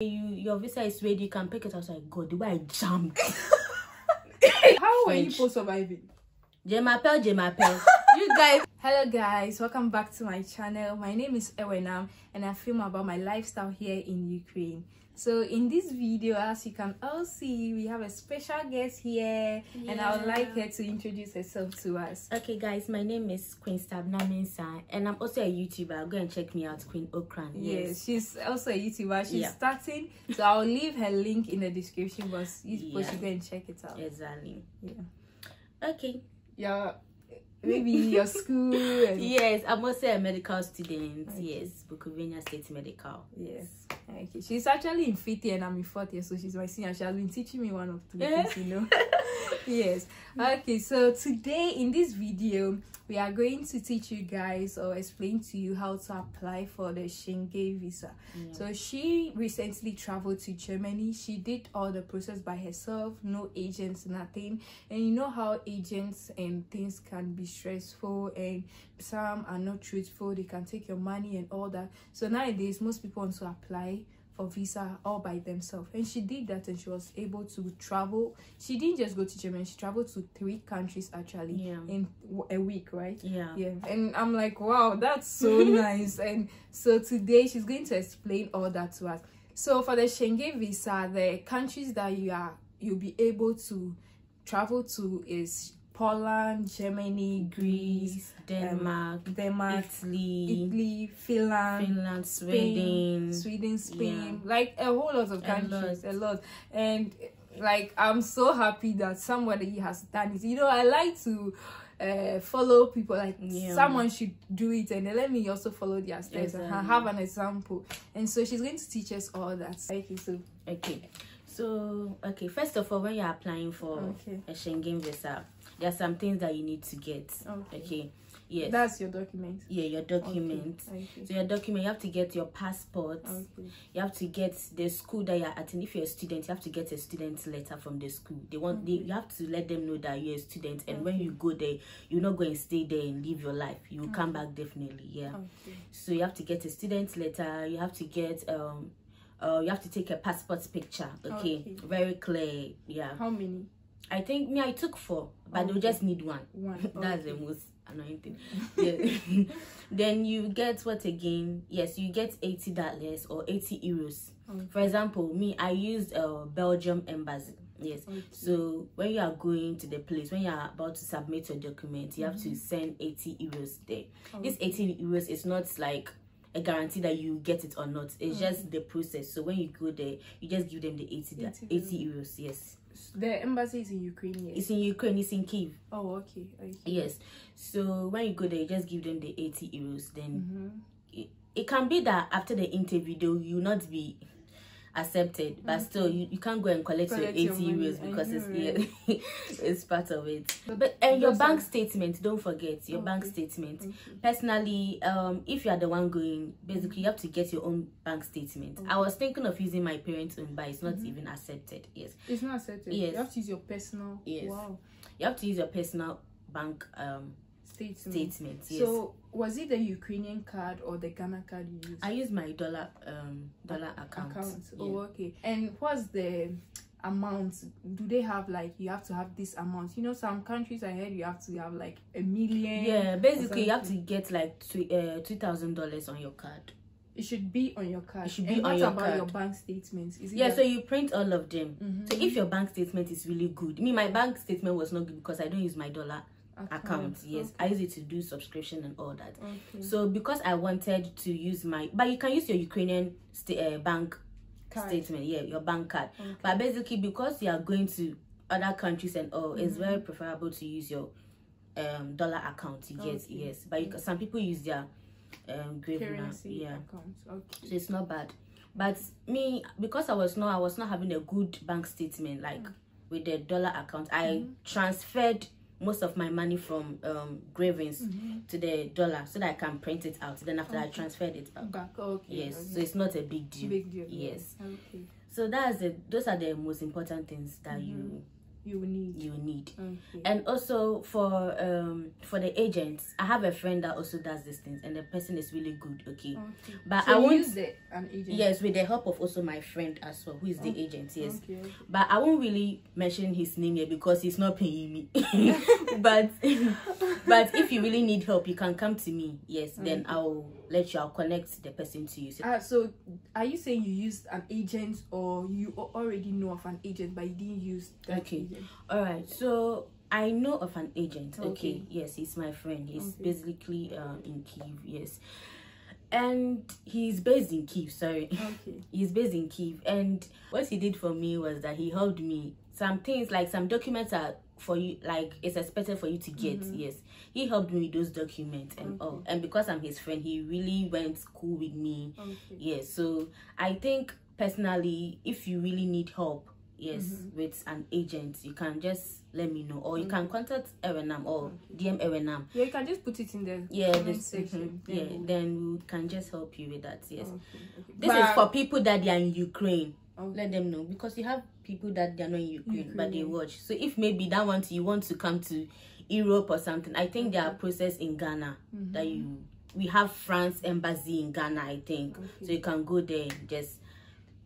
you your visa is ready, you can pick it. I was like, God, the way I jumped. How were you French. post surviving? Je m'appelle, Jemapel. you guys. Hello guys, welcome back to my channel. My name is Ewoenam and I film about my lifestyle here in Ukraine. So in this video, as you can all see, we have a special guest here and I would like her to introduce herself to us. Okay, guys, my name is Queen Stabna Mensah, and I'm also a YouTuber. Go and check me out, Queen Okran. Yes, she's also a YouTuber. She's Yeah. starting, so I'll leave her link in the description box. You Yeah. should go and check it out. Exactly. Yeah. Okay. Yeah, maybe your school. Yes, I'm also a medical student. Yes, Bukovina State Medical. Yes. Okay. She's actually in fifth year and I'm in fourth year, so she's my senior. She has been teaching me one of two things, you know. yes. Okay, so today in this video, we are going to teach you guys or explain to you how to apply for the Schengen visa. Yeah. So she recently traveled to Germany. She did all the process by herself, no agents, nothing. And you know how agents and things can be stressful and some are not truthful. They can take your money and all that. So nowadays, most people want to apply for visa all by themselves. And she did that and she was able to travel. She didn't just go to Germany. She traveled to three countries actually Yeah. in a week, right? Yeah. yeah and i'm like wow that's so nice and so today she's going to explain all that to us so for the schengen visa the countries that you are you'll be able to travel to is poland germany greece Denmark, denmark Italy, italy finland Finland, Spain, Sweden. Sweden, Spain, like a whole lot of countries, a lot. And like I'm so happy that somebody has done it. You know, I like to uh follow people like Yeah. someone should do it and then let me also follow their steps and have an example and so she's going to teach us all that okay so Okay. So, okay, first of all, when you're applying for Okay. a Schengen visa, there are some things that you need to get. Okay. Okay. Yes. that's your document yeah, your document. okay, So your document, you have to get your passport. okay. You have to get the school that you're attending. If you're a student, you have to get a student letter from the school. They want they you have to let them know that you're a student, and when you go there, you're not going to stay there and live your life. You come back definitely. Yeah. okay So you have to get a student letter. You have to get um, uh, you have to take a passport picture. Okay, Okay. very clear. Yeah. how many I think me I took four, but they'll just need one. one That's okay. the most annoying thing. Yeah. then you get what again? Yes, you get eighty dollars or eighty euros. Okay. For example, me I used uh Belgium embassy. Yes. Okay. So when you are going to the place, when you are about to submit your document, you have to send eighty euros there. This eighty euros is not like a guarantee that you get it or not. It's just the process. So when you go there, you just give them the 80, da- 80 80 euros. Yes. The embassy is in ukraine yes It's in Ukraine, it's in Kiev. oh okay okay Yes. So when you go there, you just give them the 80 euros. Then Mhm. it, it can be that after the interview, you will not be accepted, but still, you, you can't go and collect, Collect your your 80 money. euros because it's yeah, it's part of it. But and your bank statement, don't forget your bank Okay. statement. Okay. Personally, um, if you are the one going, basically you have to get your own bank statement. I was thinking of using my parents' own, but it's not Mm-hmm. even accepted. Yes, It's not accepted. Yes. You have to use your personal. Yes. Wow. you have to use your personal bank um Statement. statement. Yes. So was it the Ukrainian card or the Ghana card you used? I use my dollar um dollar account. Account. Yeah. Oh, okay. And what's the amount? Do they have like you have to have this amount? You know, some countries I heard you have to have like a million. Yeah, basically you have to get like two uh two thousand dollars on your card. It should be on your card. It should and be on what your about card. your bank statements? Is it Yeah, that- so you print all of them. Mhm. So if your bank statement is really good, me my bank statement was not good because I don't use my dollar account. Yes, I use it to do subscription and all that. Okay. So because I wanted to use my, but you can use your Ukrainian uh, bank Card. statement, yeah, your bank card. Okay. But basically, because you are going to other countries and all, it's Mm-hmm. very preferable to use your um dollar account. yes Okay. yes, but you, some people use their um Currency yeah. account. Okay. So it's not bad. But me, because I was not, I was not having a good bank statement like Mm. with the dollar account. I Mm-hmm. transferred most of my money from um Gravens Mm-hmm. to the dollar so that I can print it out. Then after I transferred it back. Back. Okay. Yes, okay. so it's not a big deal. big deal. Yes. Okay. So that's the those are the most important things that you you will need. you need. Okay. And also for um for the agents, I have a friend that also does these things, and the person is really good. Okay, okay. but so I won't. use the, an agent. Yes, with the help of also my friend as well, who is the agent. Yes, but I won't really mention his name here because he's not paying me. but but if you really need help, you can come to me. Yes, then I'll let you. I'll connect the person to you. So, Ah, so are you saying you used an agent or you already know of an agent but you didn't use that Okay. agent? All right. So I know of an agent. Okay. Okay. Yes, he's my friend. He's Okay. basically um in Kiev. Yes, and he's based in Kiev. Sorry. Okay. he's based in Kiev and what he did for me was that he helped me some things like some documents are for you like it's expected for you to get yes he helped me with those documents and all and because i'm his friend he really went cool with me Okay. yes so i think personally if you really need help yes mm-hmm. with an agent. You can just let me know. Or you can mm-hmm. contact Ewoenam or dm Ewoenam. Yeah, you can just put it in the yeah comment this, mm-hmm. section. mhm, yeah then we can just help you with that yes. Okay, okay. this is for people that they are in Ukraine. Okay. Let them know. Because you have people that they are not in Ukraine, but they watch. So if maybe that one you want to come to Europe or something, I think there are process in Ghana that you we have France embassy in Ghana. I think. So you can go there and just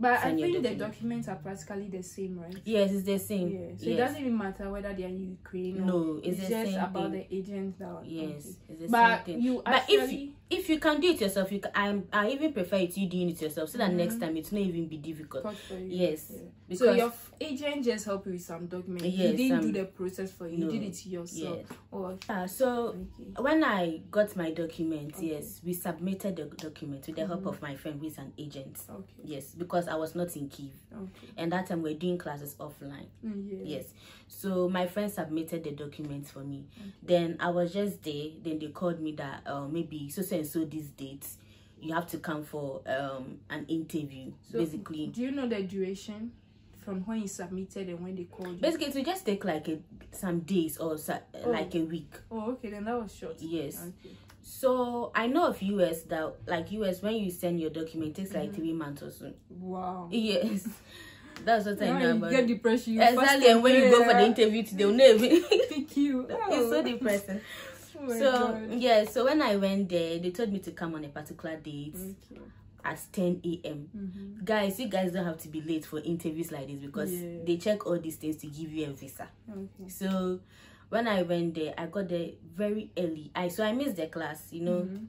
But I think the documents are practically the same, right? yes, it's the same. Yeah. So yes. it doesn't even matter whether they are in Ukraine or No, it's it's, just about thing. the agent that. Yes, Okay. it's the But same thing. you but if actually you, if you can do it yourself, you can, I I even prefer it you doing it yourself so that next time it not even be difficult. Yes, Yeah. because so your agent just helped you with some documents. Yes, he didn't do the process for you. No. You did it yourself. Yes. Okay. Ah, so Okay. when I got my document, yes, we submitted the document with the help of my friend who is an agent. Okay. Yes, because I was not in Kiev, Okay. and that time we are doing classes offline. Mm, yeah. Yes, so my friend submitted the documents for me. Then I was just there. Then they called me that uh, maybe so so and so these dates you have to come for um an interview. So, basically, Do you know the duration from when you submitted and when they called you? basically it will just take like a, some days or so, like a week. Oh, okay. Then that was short. Yes. Okay. So I know of US that like US when you send your document it takes like three months or so. Wow. Yes, that's what I Now know you get depression. You Exactly, and when you go for the interview, they'll know. even- pick you. it's so Oh. depressing. Oh So God. yeah, so when I went there, they told me to come on a particular date at 10 a.m. Mhm. Guys, you guys don't have to be late for interviews like this because Yeah. they check all these things to give you a visa. Okay. So when I went there, I got there very early. I so I missed the class, you know. Mhm.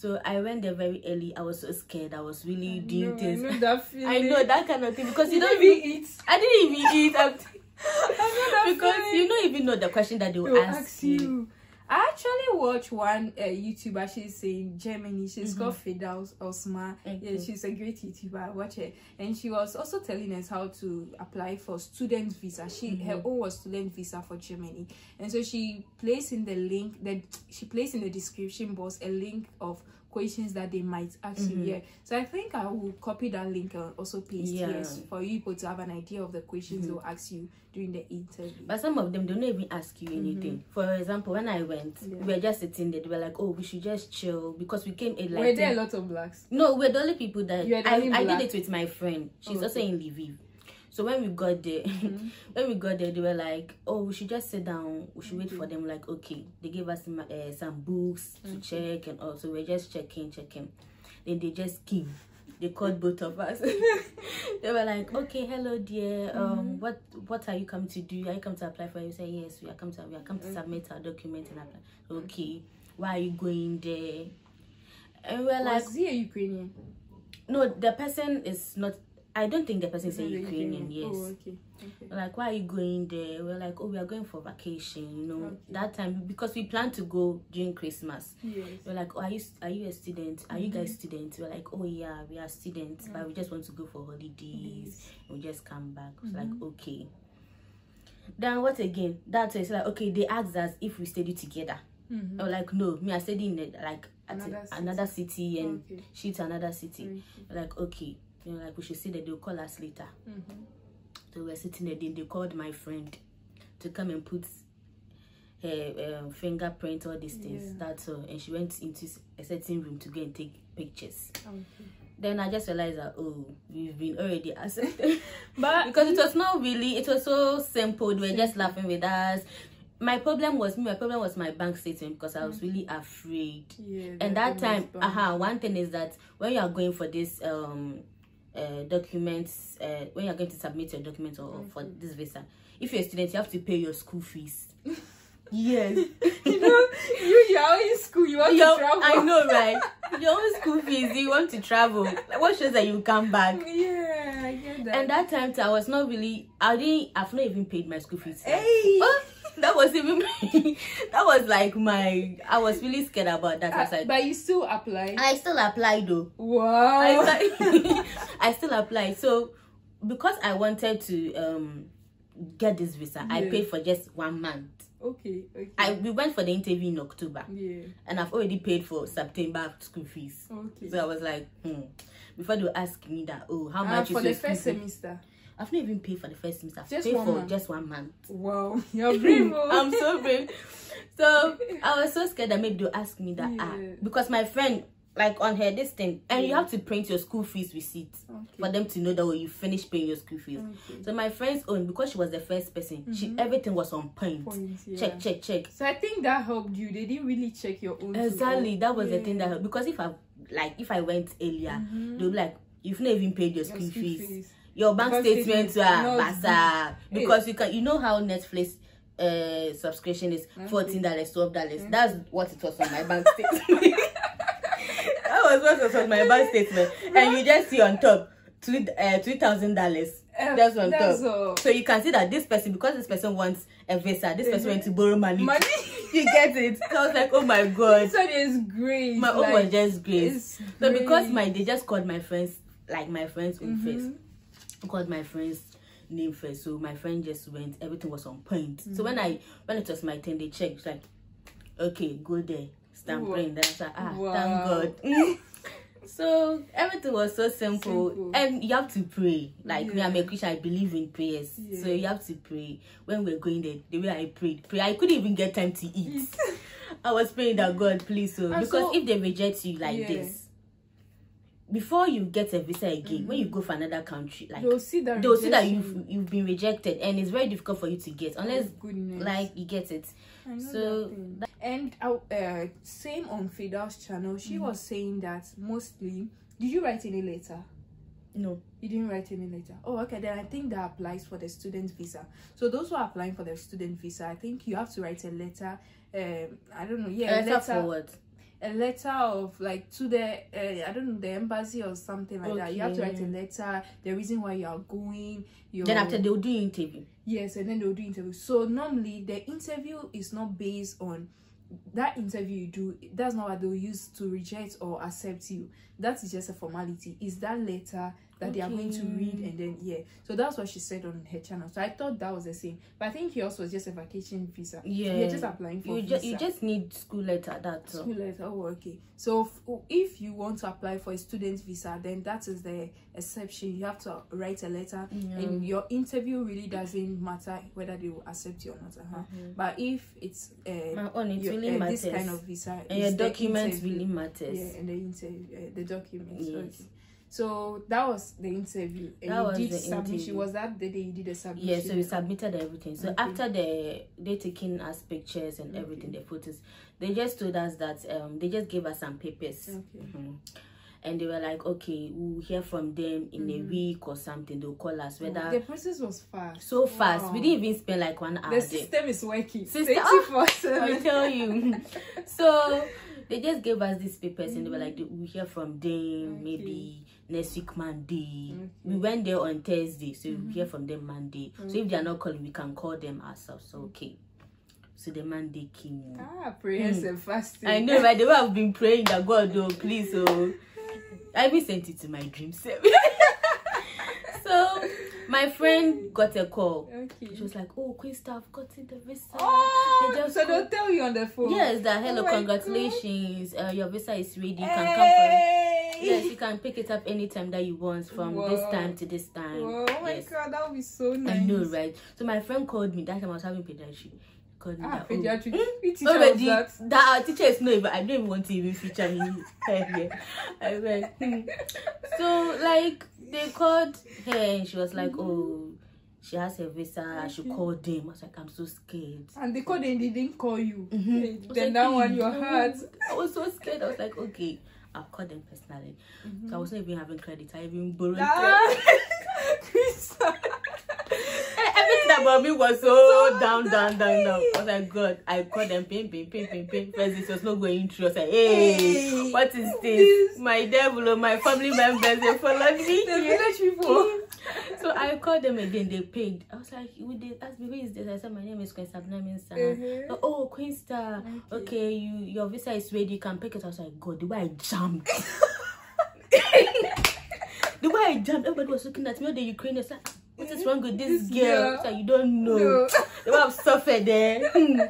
So I went there very early. I was so scared. I was really doing No, I things. know that feeling. I know that kind of thing because you You don't even. eat. I didn't even eat I know that because feeling. you don't even know the question that they will They'll ask, you. I actually watched one uh, YouTuber. She's in Germany. She's called Fidaus Osma. Yeah, Mm-hmm. She's a great YouTuber. I watch her, and she was also telling us how to apply for student visa. She Mm-hmm. her own was student visa for Germany, and so she placed in the link that she placed in the description box a link of questions that they might ask Mm-hmm. you. Yeah, so I think I will copy that link and also paste Yeah. Mm-hmm. yes for you people to have an idea of the questions they'll ask you during the interview. But some of them don't even ask you anything. For example, when I went, Mm-hmm. Yeah. we were just sitting there. They were like, "Oh, we should just chill because we came in like." Were there a lot of blacks? No, we're the only people that You are the I, I did it with my friend. She's Oh, also okay. in Lviv. So when we got there, Mm-hmm. when we got there, they were like, "Oh, we should just sit down. We should wait for them." Like, okay, they gave us some uh, some books to check and also we're just checking, checking. Then they just came. They called both of us. they were like, "Okay, hello, dear. Um, Mm-hmm. what what are you coming to do? Are you come to apply for?" You say, "Yes, we are come to we are come to submit our document and apply." Okay, why are you going there? And we're like, was he a Ukrainian? no, the person is not. I don't think the person Not Ukrainian. Yes. Oh, okay. okay. Like, why are you going there? We're like, oh, we are going for vacation. You know, Okay. that time because we plan to go during Christmas. Yes. We're like, oh, are you are you a student? Are you guys students? We're like, oh yeah, we are students, but we just want to go for holidays. And we just come back. It's like, okay. Then what again? That's it's like, okay, they asked us if we study together. Mhm. I was like, no, me I study in like at Another a- city. another city and Okay. she to another city. Like, okay. You know, like we should see that they'll call us later. Mhm. So we're sitting there, then they called my friend to come and put her um, fingerprint, all these things. Yeah. That's all. And she went into a certain room to go and take pictures. Okay. then I just realized that oh, we've been already accepted. But because it was not really it was so simple they were just laughing with us my problem was me my problem was my bank statement because i was really afraid yeah, and that time was uh-huh, one thing is that when you are going for this um uh, documents uh, when you're going to submit your documents or for this visa. If you're a student you have to pay your school fees. Yes. You know, you you're in school, you want Your- to travel. i know right? Your own school fees you want to travel. What shows that you come back. Yeah, I get that. and that time too, I was not really I didn't I've not even paid my school fees. hey, Oh, that was even that was like my I was really scared about that. Uh, like but you still apply. I still applied though. wow. I, I still applied. So because I wanted to um get this visa, I paid for just one month. okay, okay. I we went for the interview in October yeah. and I've already paid for September school fees. Okay. So I was like, hmm. Before they ask me that, oh, how Uh, much for is the your school first fee? semester. I've not even paid for the first semester. I've Just paid one for month. just one month. Wow, you're brave. oh. I'm so brave. So I was so scared that maybe they'll ask me that ah because my friend like on her this thing and you have to print your school fees receipt Okay. for them to know that oh, you finished paying your school fees. Okay. So my friend's own because she was the first person, she everything was on point. Points, yeah. Check, check, check. So I think that helped you. They didn't really check your own. Exactly, that was the thing that helped because if I like if I went earlier, Mhm. they'll be like, You've not even paid your Your school school fees. fees. Your bank Bank statement are not basa because you can you know how netflix uh subscription is? 14 dollars 12 dollars. That's what it was on my bank statement. That was what it was on my bank statement. And you just see on top two uh two thousand dollars. Uh, that's on that's top. all. so you can see that this person because this person wants a visa this person went to borrow money. Money. you get it. So i was like oh my god. So it's great. my own was just it's so because my they just called my friends like my friends own first Mhm. Called my friend's name first. So my friend just went, everything was on point. So Mm-hmm. when I when it was my turn, they checked, like, okay, go there, stamp Wow. I was like, ah, Wow. thank God. so everything was so simple. Simple. And you have to pray. Like me, I'm a Yeah. Christian, I believe in prayers. So Yeah. you have to pray. When we're going there, the way I prayed, pray, I couldn't even get time to eat. I was praying that God, please, so And because so- if they reject you like Yeah. this, before you get a visa again, when you go for another country, like They'll see that. they'll see that you've you've been rejected and it's very difficult for you to get unless Oh, goodness. like you get it so that and uh, uh, same on Fidel's channel, she Mm-hmm. was saying that mostly. Did you write any letter? no You didn't write any letter. Oh, okay. Then I think that applies for the student visa. So those who are applying for the student visa, I think you have to write a letter. Um, I don't know. Yeah, a letter for what a letter of like to the uh, I don't know the embassy or something like that. You have to write a letter, the reason why you are going. Your, then after they'll do interview yes, and then they'll do interview. So normally the interview is not based on that interview you do. That's not what they'll use to reject or accept you. That is just a formality. Is that letter that they are going to read and then yeah. So that's what she said on her channel. So I thought that was the same, but I think yours was just a vacation visa. Yeah. you're just applying for you visa. just you just need school letter that's all School letter. Oh, okay. So f- if you want to apply for a student visa, then that is the exception. You have to write a letter, and your interview really doesn't matter whether they will accept you or not. Uh-huh. But if it's uh, my own it your- really uh, matters this kind of visa, and your it's documents interview. really matters Yeah, and the interview, uh, the documents. Yes. Okay. So that was the interview, and That you was did the submission. interview. Was that the day you did the submission? yeah so we submitted everything so Okay. after the they taking us pictures and everything the photos they just told us that um they just gave us some papers Okay. Mhm. and they were like okay we'll hear from them in a Mm-hmm. week or something they'll call us whether The process was fast. so fast we didn't even spend like one hour The system is working. System- 24 I tell you. so they just gave us these papers and they were like, mm. we hear from them Okay. maybe next week Monday. Okay. We went there on Thursday, so we mm-hmm. hear from them Monday. So if they are not calling, we can call them ourselves. So okay. So the Monday came. Ah, prayers hmm. and fasting. I know, right? The way I've been praying that God, oh please, oh. I even sent it to my dream self. so my friend got a call. Okay. She was like, "Oh, Krista, I've gotten the visa." Oh, They just so they'll tell you on the phone. Yes, that hello, Oh congratulations. Uh, your visa is ready. You can come for it. Yes, you can pick it up anytime that you want from this time to this time. Whoa, oh my god, that would be so nice. I know, right? So my friend called me that time I was having pediatry. Ah, that, oh, pediatric. Which teacher was already that? that our teacher is not even I don't even want to even feature him here. I went. hmm. So like they called her and she was like, Oh, she has her visa, I should call them. I was like, I'm so scared. And they called and they didn't call you. I was Then like, that one, "Hey, your heart. I was so scared. I was like, okay, I'll call them personally. So I was not even having credit. I even borrowed. Ah. Everything about me was so down, down, down, down. I was like, God, I called them, ping, ping, ping, ping, ping. First, it was not going through. I was like, hey, what is this? My devil or my family members, they followed me. The village people. So I called them again, they paid. I was like, would they ask me, who is this? I said, my name is Queen Sabna Mensah. Mhm. Oh, Queen Star. Okay. Okay, you your visa is ready, you can pick it. I was like, God, the way I jumped. the way I jumped, everybody was looking at me. All the Ukrainians like, what is wrong with this, This girl? girl. Like, you don't know. No. The way I've suffered there. Hmm.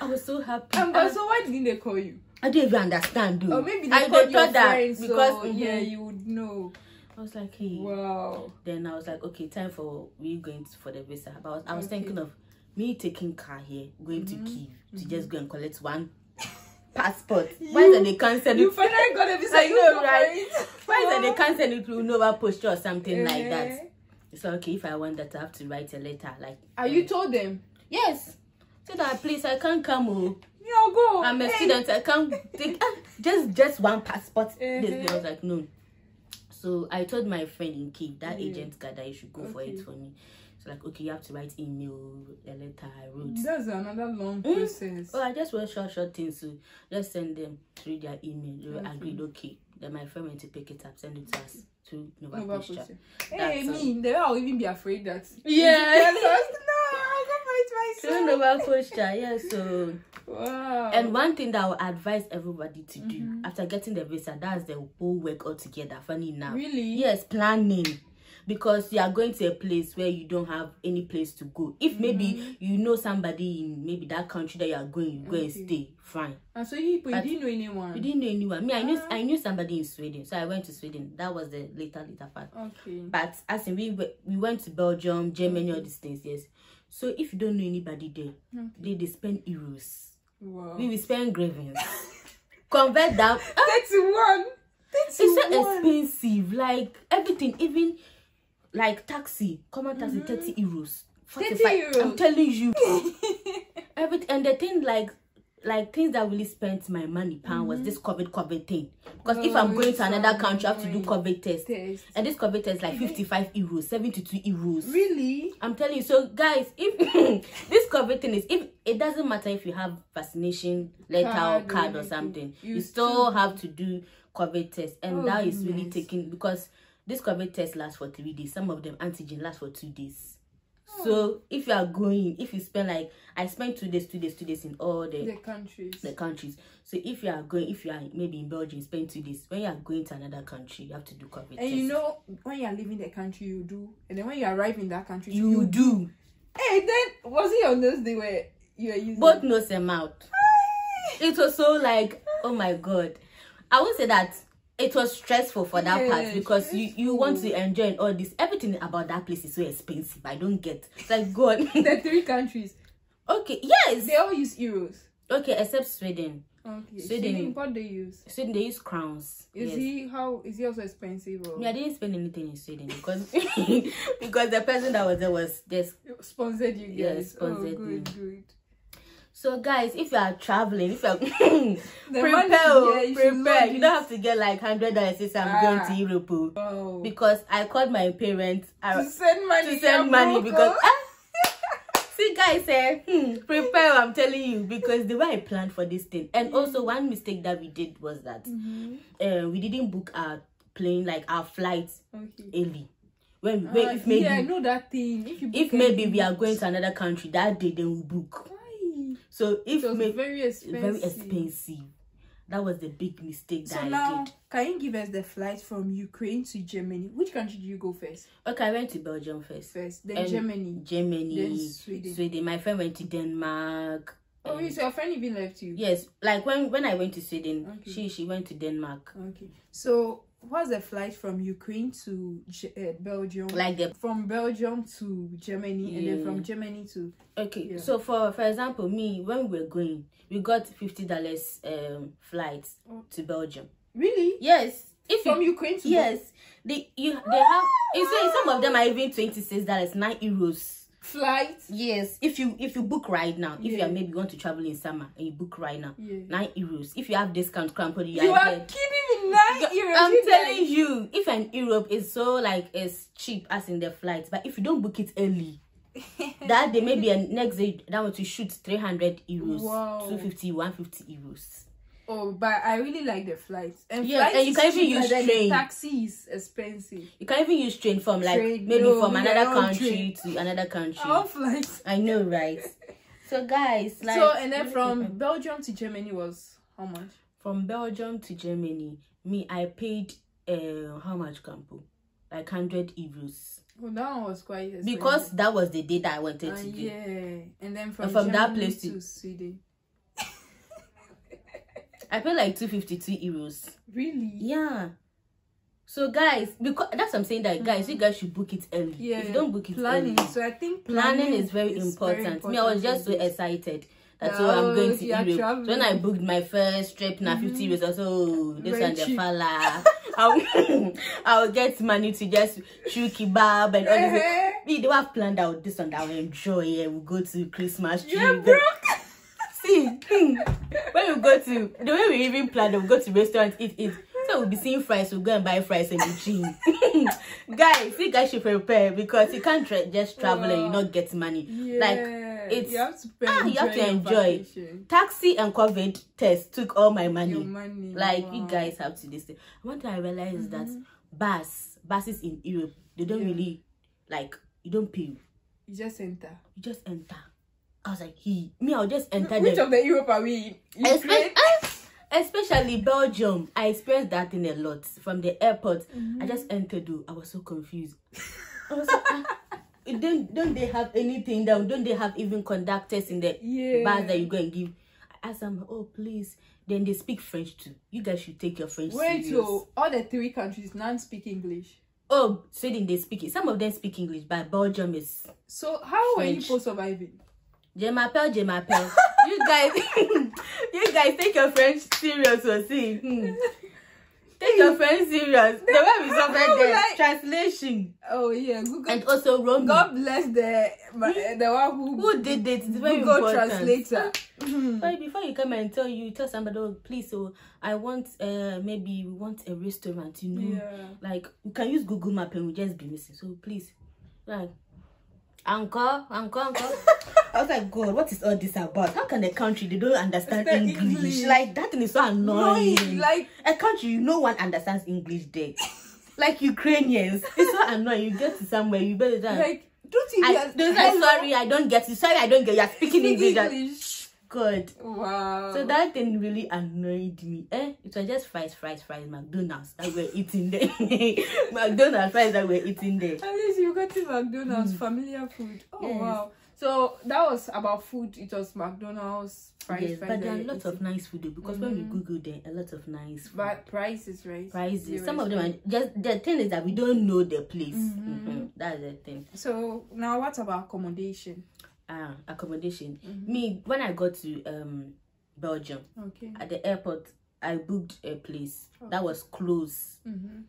I was so happy. Um, but so why didn't they call you? I don't even understand, though. Or maybe they I called your thought that friends, because so, yeah, mhm. you would know. I was like, hey. Wow. Then I was like, okay, time for we going to, for the visa. But I was, I was Okay. thinking of me taking car here, going Mhm. to Kiev to just go and collect one passport. Why is that they can't send You it? finally got a visa. You know, right? it. Why that they can't send it through Nova Post or something like Eh. So okay, if I want that, I have to write a letter. Like, Are you told them? yes? So that please, I can't come. Oh, You go. I'm a Hey. student. I can't take ah, just just one passport. Eh. This girl was like, no. So I told my friend in Kiev, that Yeah. agent guy, that you should go for it for me. So like, okay, you have to write email, a letter. I wrote. That's another long Mm. process. Oh, I just wrote short, short things. So just send them through their email. They Okay. agreed, okay. Then my friend went to pick it up, send it to us to Nova Nova. Post. Hey, That's all. me, they will even be afraid that. Yeah. no, I'll go for it myself. Nova Post, yeah. So Wow. And one thing that I would advise everybody to do Mhm. after getting the visa, that's the whole work altogether. Funny enough. really? Yes, planning. Because you are going to a place where you don't have any place to go. If maybe Mhm. you know somebody in maybe that country that you are going, you go and stay. Fine. And so you, but you But- didn't know anyone. You didn't know anyone. Me, I knew Ah. I knew somebody in Sweden, so I went to Sweden. That was the later later part. Okay. But as in we we- we went to Belgium, Germany, all these things. Yes. So if you don't know anybody there, Okay. they they spend euros. Wow. We will spend grievance. Convert that. Thirty one. Thirty one. It's so expensive. Like everything, even like taxi, common taxi, Mhm. 30 euros. 30 45. I'm telling you. Everything and the thing like like things that really spent my money pound was Mhm. this COVID COVID thing. Because if Oh, I'm going to another country, I have to do. COVID test. Test. And this COVID test is like Mhm. 55 euros, 72 euros. Really? I'm telling you, so guys, if this COVID thing is if it doesn't matter if you have vaccination letter Card or card or something, you you, still have to do COVID test, and Oh, that is really taking because this COVID test lasts for three days. Some of them antigen lasts for two days. So if you are going, if you spend like I spent two days, two days, two days in all the The countries. the countries. So if you are going, if you are maybe in Belgium, spend two days. When you are going to another country, you have to do COVID and test. you know when you are leaving the country, you do, and then when you arrive in that country, you do Hey, then was it on those day where you were using both nose and mouth. it was so like oh my god i would say that it was stressful for that part Yeah, because you you want to enjoy and all this everything about that place is so expensive i don't get like god the three countries? okay yes They all use euros. okay except sweden Okay. Sweden. Sweden, what they use? sweden they use crowns Is yes. he how is he also expensive or Me, I didn't spend anything in Sweden because because the person that was there was just sponsored you Yeah, guys? sponsored oh, me. good, good. So guys if you are traveling if you are prepare yeah, you prepare you don't have to get like hundred dollars since I'm Ah. going to Europe oh. Because I called my parents I, to send money. to send money because ah, see guys eh, hmm, prepare I'm telling you because the way I planned for this thing and also one mistake that we did was that Mhm. uh, we didn't book our plane like our flight Okay. early when, when Uh, if maybe yeah, I know that thing. If you if maybe anything- we are going to another country that day then we book? So if It was very expensive. very expensive that was the big mistake that So I now, did can you give us the flight from Ukraine to Germany? Which country did you go first? okay I went to Belgium first First, then And Germany. Germany Then Sweden. Sweden my friend went to Denmark Oh, um, so your friend even left you. yes like when when I went to Sweden Okay. she she went to Denmark Okay. So what's the flight from Ukraine to uh, Belgium? like the from Belgium to Germany, and then from Germany to okay Yeah. so for for example me when we were going we got fifty dollars um flight Oh. to belgium really yes if from you Ukraine to yes they you they have you say some of them are even 26 dollars 9 euros flight. yes if you if you book right now if you are maybe want to travel in summer and you book right now Yeah. 9 euros if you have discount crampon you, You are are kidding nine euros. I'm you telling you, if an Europe is so like it's cheap as in the flights, but if you don't book it early, that day maybe a next day that want to shoot 300 euros, Wow. 250, 150 euros. Oh, but I really like the flights. And Yeah, flights and you can even use train. Taxi is expensive. You can even use train from like Train, maybe no, from another country train. to another country. Our flights. I know, right? So guys, like so and then from Belgium to Germany was how much? From Belgium to Germany, me I paid uh how much Campo? Like hundred euros. Well, that one was quite expensive. Because that was the day that I wanted Uh, to do. yeah, and then from, And from that place to, to- Sweden. I paid like 252 euros. Really? Yeah. So guys, because that's what I'm saying that guys, you guys should book it early. Yeah. If you don't book it planning. early, So I think planning is very important. Me, I was just so excited. That's why I'm going to Europe. So when I booked my first trip, now 50 euros, I was oh, this Very one the cheap. fella. I'll, get money to just chew kebab and all this. We Me, they have planned out this one that I will enjoy. Yeah, we'll go to Christmas tree. You're broke. See, hmm, when we go to the way we even plan, we go to restaurant, eat, eat. So we'll be seeing fries. We'll go and buy fries and cheap. guys, you guys should prepare because you can't tra- just travel and you not get money. Yeah, Like it's you have to pay, ah, you have to enjoy. taxi and COVID test took all my money. Money. Like you guys have to listen. One thing I realized that bus buses in Europe they don't Yeah. really like you don't pay. You just enter. You just enter. I was like, he me, I'll just enter Which there. of the Europe are we? Espe- eh, especially Belgium. I experienced that in a lot from the airport. I just entered. though, I was so confused. I was like, ah, don't don't they have anything down? Don't they have even conductors in the Yeah. bars that you go and give? I asked them, oh please. Then they speak French too. You guys should take your French Wait, serious. so all the three countries none speak English. Oh, Sweden they speak it. Some of them speak English, but Belgium is So how were you for surviving? Je m'appelle, je m'appelle. you guys, you guys take your French serious, or see. Hmm. Take your French serious. The way we suffered the Like- translation Oh yeah, Google. and also Romy. God bless the ma- the one who Who did it? It's very Google important. translator. Sorry, before you come and tell you tell somebody, oh, please, so I want uh maybe we want a restaurant, you know, Yeah. like we can use Google Map and we just be missing. So please, like, uncle, uncle, uncle. I was like, God, what is all this about? How can a country they don't understand English? English. Like that thing is so annoying. Annoying, like- a country no one understands English there. like Ukrainians, it's so annoying. You get to somewhere, you better just Like, don't you I, they're like, sorry, I don't get you. Sorry, I don't get you. You're speaking English. English? Good. Wow. So that thing really annoyed me. Eh? It was just fries, fries, fries, McDonald's that we're eating there. McDonald's fries that we're eating there. At least you got to McDonald's, familiar food. Oh Hmm. Yes. wow. So that was about food. It was McDonald's, fries, yes, fries. but there are lots of nice food because when we Google there, a lot of nice food. But prices, right? prices. Some of them are just the thing is that we don't know the place. Mhm. Mhm. That's the thing. So now what about accommodation? Ah, accommodation. Mm-hmm. Me, when I got to um Belgium Okay. at the airport, I booked a place that was close. Mm-hmm.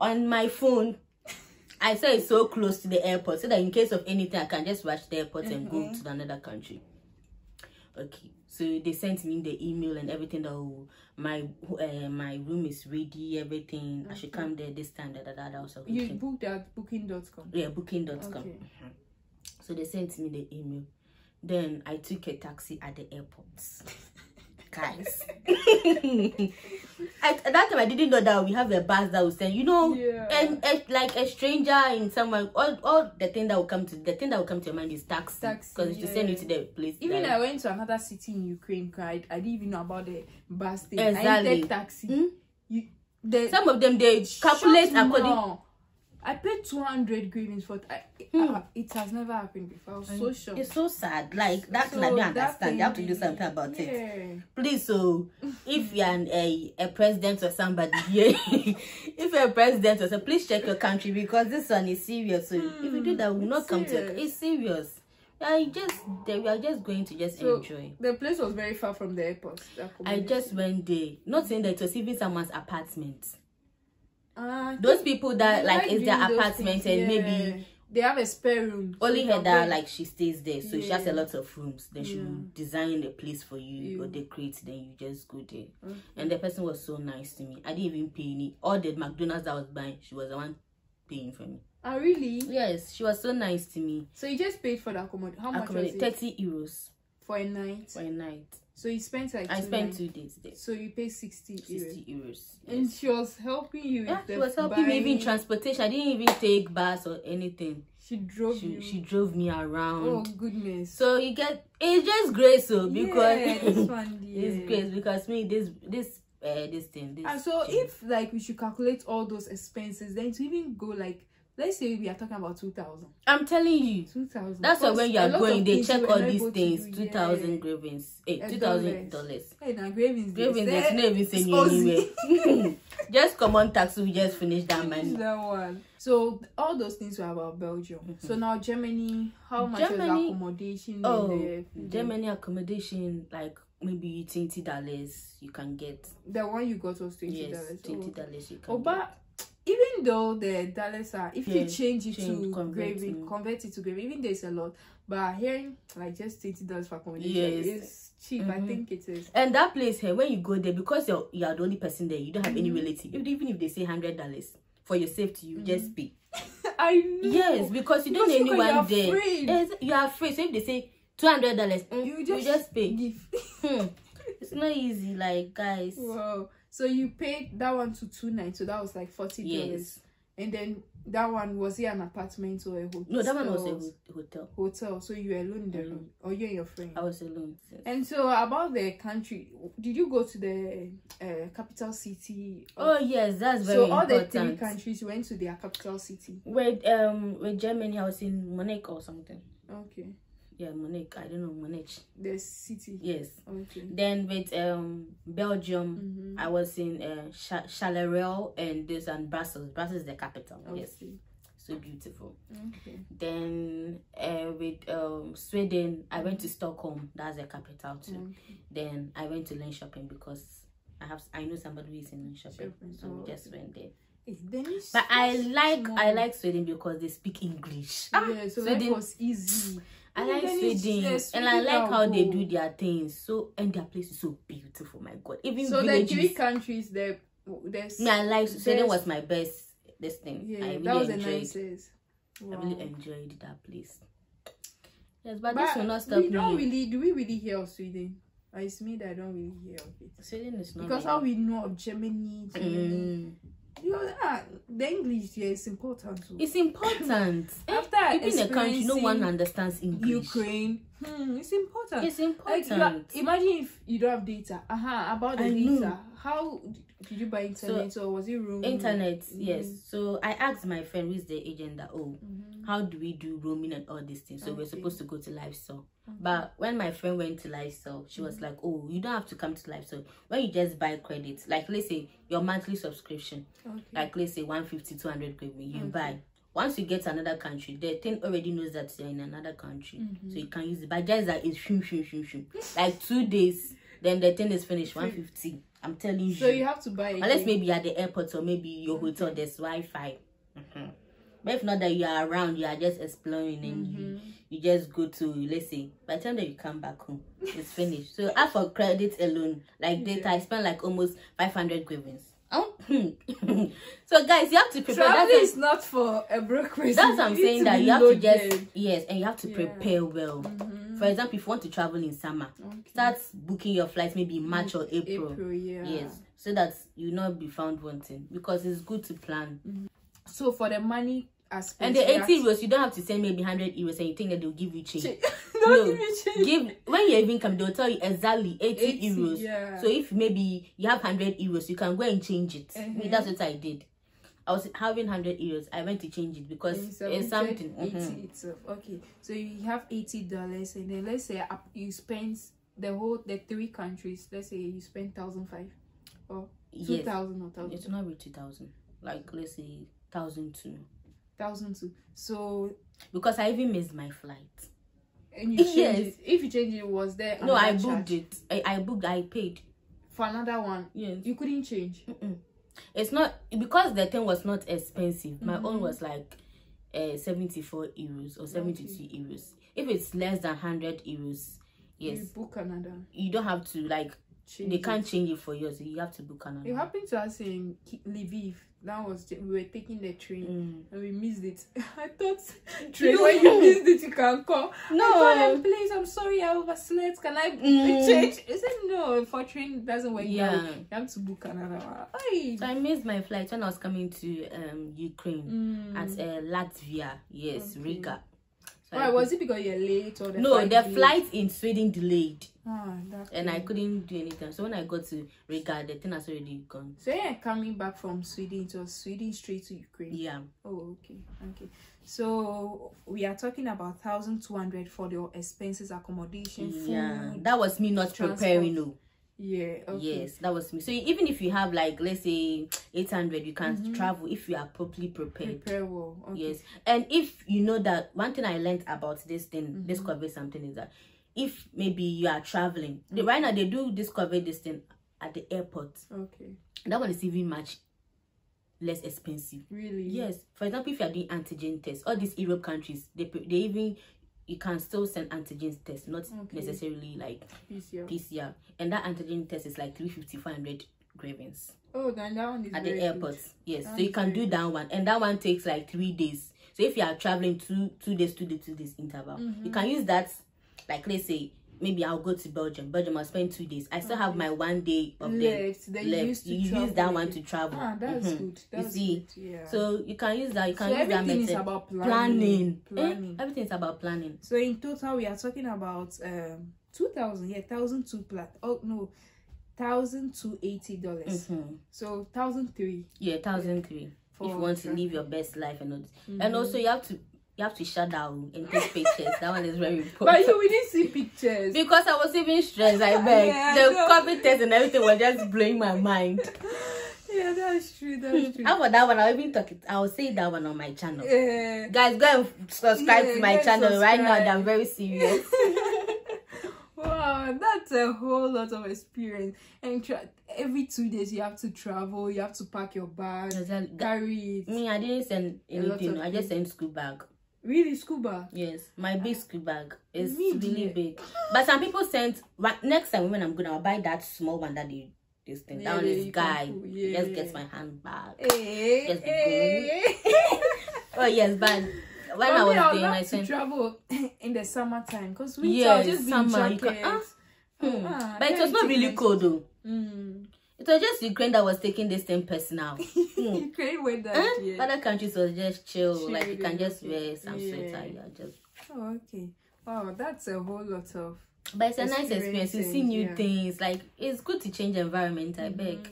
on my phone i saw it so close to the airport so that in case of anything i can just rush the airport and go Mhm. to another country okay so they sent me the email and everything that oh, my uh, my room is ready everything i should come there this time that that that okay You booked at booking.com. yeah booking.com Okay. So they sent me the email then i took a taxi at the airport guys at, at that time i didn't know that we have a bus that will send you know Yeah. and a, like a stranger in somewhere all, all the thing that will come to the thing that will come to your mind is taxi Taxi, because to send you to the place Even I went to another city in Ukraine, cried. I didn't even know about the bus thing. I Exactly. entered taxi. Hmm? You, the some of them they calculate according more. I paid 200 grievings for I, Hmm. uh, it has never happened before. I was so shocked. It's so sad. Like that So I don't that understand. You have to do something about it. Please, so if you're an, a a president or somebody here, if you're a president or so, please check your country because this one is serious. So if you do that, we will not come to. serious. It's serious. I just they, we are just going to just So enjoy. the place was very far from the airport. I just went there, not saying that it was even someone's apartment. Uh, Those people that they like it's their apartment things, and maybe they have a spare room. only her that like she stays there so she has a lot of rooms then she Yeah. will design a place for you or decorate then you just go there Okay. and the person was so nice to me i didn't even pay any all the mcdonald's i was buying she was the one paying for me Ah, really? yes she was so nice to me So you just paid for the accommodation? How much was it 30 euros for a night? for a night So you spent like i two spent two days there So you paid 60 euros. 60 euros And yes. she was helping you yeah, she was helping me even transportation i didn't even take bus or anything She drove she, you. she drove me around oh goodness. so you get it's just great so because yeah, this one, yeah. it's great because me this this uh this thing this And so thing, if like we should calculate all those expenses, then to even go like let's say we are talking about two thousand. i'm telling you Two thousand. that's why when you are going they check all these things. things 2000 grievings eh Eh, 2000 dollars Hey, now gravings. grievings there. there's no even you anywhere just come on tax we just finish that money that one. So all those things were about Belgium. So now Germany, how much Germany- accommodation? oh the, germany accommodation like maybe 20 dollars you can get The one you got was twenty dollars yes 20 oh. dollars you can Oh, but even though the dollars are, if Yeah, you change it change, to convert gravy, to- convert it to gravy, even there's a lot. But hearing like just twenty dollars for accommodation Yes. is cheap. I Mhm. think it is. And that place here, when you go there, because you're you are the only person there, you don't have any Mhm. relative. Even if they say hundred dollars for your safety, you just Mhm. pay. I know. Yes, because you don't Because know anyone there. afraid. Yes, you are afraid. So if they say two hundred dollars, You just, you just pay. give. Hmm. It's not easy, like guys. wow. So you paid that one to two nights, so that was like forty dollars. Yes. And then that one was it an apartment or a hotel? No, that one was a ho- hotel. hotel. So you were alone in the room, or you and your friend. I was alone. Yes. And so about the country, did you go to the uh, capital city? of- Oh yes, that's very important. so all the three countries you went to their capital city. With um with Germany, I was in Munich or something. Okay, Yeah, Munich. I don't know Munich. the city. Yes. Okay. Then with um Belgium, Mm-hmm. I was in uh, Charleroi and this and Brussels. Brussels is the capital. Yes, so beautiful. Okay. Then uh, with um, Sweden, I went to Stockholm. That's the capital too. Okay. Then I went to Linköping because I have I know somebody who is in Linköping, Linköping, so oh, we just okay. went there. It's But I like I like Sweden because they speak English. Yeah, so Sweden- was easy. I like then it's- Sweden, and I like how they do their things. So and their place is so beautiful. My God, even So the villages. three countries, there, there's Me, I like Sweden was my best. This thing, Yeah, I really that was the enjoyed. nicest. I really enjoyed that place. Yes, but, But this will not stop we don't me. really do we really hear of Sweden? Uh, It's me that I don't really hear of it. Sweden is not Because how we know of Germany, Germany. Mm. You know, ah, the English yeah, is important too. It's important. After Even in a country, no one understands English. Ukraine, hmm, it's important. It's Like, are- important. imagine if you don't have data. Uh-huh, about the I data. know. How did you buy internet or was it roaming? Internet, yes. Mm. So I asked my friend, who is the agent, that oh, Mhm. how do we do roaming and all these things? So we're supposed to go to live store. But when my friend went to live store, she was like, oh, you don't have to come to live store. When you just buy credits, like let's say your monthly subscription, Okay. like let's say 150 200 griffin you Okay. buy once you get to another country the thing already knows that you're in another country Mhm. so you can use it but just that it's shoo, shoo, shoo. like two days then the thing is finished 150 i'm telling you so you have to buy unless maybe at the airport or maybe your hotel there's wi-fi Mhm. but if not that you are around you are just exploring and you, Mhm. You just go to let's say by the time that you come back home it's finished so as for credit alone like data i spent like almost 500 griffins Oh, so guys you have to prepare Travel that's is not for a broke person. that's what I'm You saying. That you have to just yes, and you have to Yeah. prepare well. Mhm. For example, if you want to travel in summer, Okay. start booking your flights maybe March or April. April, yeah. Yes, so that you not be found wanting because it's good to plan. So for the money aspect, And the we 80 euros, you don't have to send maybe 100 euros and you think that they'll give you change. No. give change. give when you even come, they'll tell you exactly 80, 80, euros. yeah. So if maybe you have 100 euros, you can go and change it. Me, Mhm. that's what I did. I was having 100 euros. I went to change it because it's something. 80 mhm. itself. Okay, so you have eighty dollars, and then let's say you spend the whole the three countries. Let's say you spend thousand five or two Yes. thousand or It's not reach 2000. Like, let's say 1002. Thousand two. So Because I even missed my flight. and you Yes. it. If you change it, was there? No, I booked charge it. I, I booked, I paid. for another one. Yes. You couldn't change. Mm-mm. It's not because the thing was not expensive. My own Mhm. was like uh, 74 euros or 72 euros. If it's less than 100 euros, yes, You book another. you don't have to like Change they can't change it for yours. You have to book another. It happened to us in Lviv. That was we were taking the train Mm. and we missed it. I thought train when you missed it you can call. No. I please, I'm sorry, I overslept. Can I Mm. change? He said no. For train doesn't work. Yeah. Yeah, you have to book another one. So I missed my flight when I was coming to um Ukraine Mm. at uh, Latvia. Yes, Okay. Riga. Why was it because you're late or the no, flight the delayed? flight in Sweden delayed, Ah, and I couldn't do anything. So when I got to Riga, the thing has already gone. So you're coming back from Sweden to Sweden straight to Ukraine. Yeah. Oh, okay, okay. So we are talking about thousand two hundred for the expenses, accommodation, food. Yeah, that was me not transport. preparing. No, Yeah. Okay. yes, that was me. So even if you have like let's say eight hundred, you can Mhm. travel if you are properly prepared. Prepare well. Okay. Yes, and if you know that one thing I learned about this thing, this Mhm. COVID something is that if maybe you are traveling, they, Mm-hmm. right now they do discover this thing at the airport. Okay. That one is even much less expensive. Really. Yes, for example, if you are doing antigen tests, all these Europe countries, they they even you can still send antigen tests, not Okay. necessarily like PCR. PCR, and that antigen test is like 350 400 grivens Oh, then that one is at the airport. good. Yes, That so you can do that one, and that one takes like three days. So if you are traveling two two days, two days, two days interval, you Mhm. can use that. Like let's say maybe I'll go to Belgium. Belgium, I'll spend two days. I still have my one day of the Left. You left. You use that one to travel. Ah, that's Mhm. good. That's see, good. Yeah. So you can use that. You So can use that everything is about planning. planning. Eh? Everything is about planning. So in total, we are talking about um two thousand. Yeah, thousand two plus. Oh no, thousand two eighty dollars. Mhm. So thousand three. Yeah, thousand three. If you want to live your best life and all this. Mm-hmm. and also you have to you have to shut down and take pictures. that one is very But important. you we didn't see pictures. because I was even stressed, I beg. Yeah, the. COVID test and everything was just blowing my mind. yeah, that's true. That's hmm. true. How about that one? I'll even talk it. I'll say that one on my channel. Yeah. Guys, go and subscribe Yeah, to my channel right now. that I'm very serious. wow, that's a whole lot of experience. And every two days you have to travel, you have to pack your bag, carry it. Me, I didn't send anything. I just sent school bag. Really, scuba? Yes, my big school bag is Me, really big. But some people sent. Right, next time when I'm gonna buy that small one that they this thing. Yeah, that one yeah, is guy. yeah, Just yeah. get my handbag. Hey, Just be hey. Oh yes, but when I was me, I would doing my to sent. travel in the summertime because winter Yes, just be summer, in you can- jackets. Hmm. Ah, but it was not really cold though. Mm. It was just Ukraine that was taking this thing personal. Hmm. Ukraine weather. Eh? yeah. Other countries was just chill, like you can just wear some Yeah. sweater, yeah, just. Oh, okay. Wow, that's a whole lot of. But it's a nice experience. You see new yeah. things. Like it's good to change environment. I beg.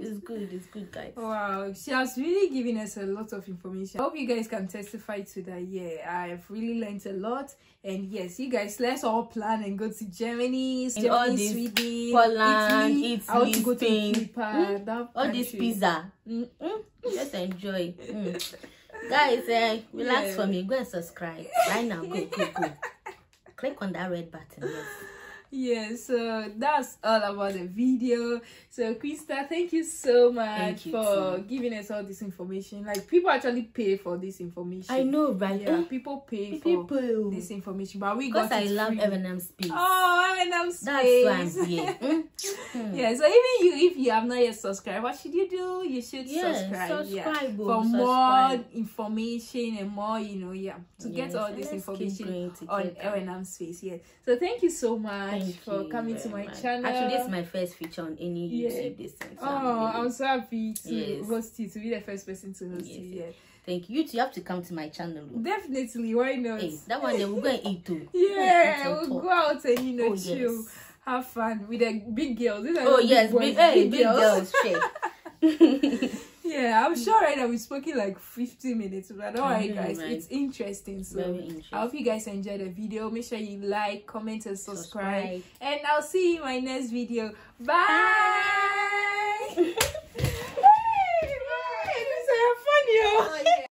It's good. It's good, guys. Wow, she has really given us a lot of information. I hope you guys can testify to that. Yeah, I've really learned a lot. And yes, you guys, let's all plan and go to Germany, all Germany, this Sweden, Poland, Italy. I want to go to Spain. Mm. All this pizza. Mm. Mm. Just enjoy. Mm. Guys, eh, relax Yeah. for me. Go and subscribe right now. Go, go, go. Click on that red button. Yes. Yeah, so that's all about the video. So, Krista, thank you so much you for too. giving us all this information. Like, people actually pay for this information. I know, right? Yeah, Eh, people pay for this information, but we Because got I love. M&M space. Oh, M&M space. That's why I'm here. Mm. Mm. Yeah, so even you, if you have not yet subscribed, what should you do? You should Yes, subscribe. Yeah. subscribe, For oh, more information and more, you know, yeah, to get all this information on. L&M Space. Yeah. So thank you so much Thank for coming to my much. channel. Actually, this is my first feature on any Yeah. YouTube. This thing, so Oh, I'm really- I'm so happy to Yes. host you, to be the first person to host Yes, you. yes. Yeah. Thank you. You have to come to my channel. oh. Definitely, why not? Hey, that one day we're going to eat oh. too. Yeah, We'll we'll go out and you know Oh, chill, yes. have fun with the big girls. These are Oh yes, boys, big, hey, big girls. shit. Yeah, I'm sure right that we spoke it like 50 minutes, but alright, guys. It's interesting. So interesting. I hope you guys enjoyed the video. Make sure you like, comment, and subscribe. subscribe. And I'll see you in my next video. Bye. Bye. Bye. Bye. Bye. Fun,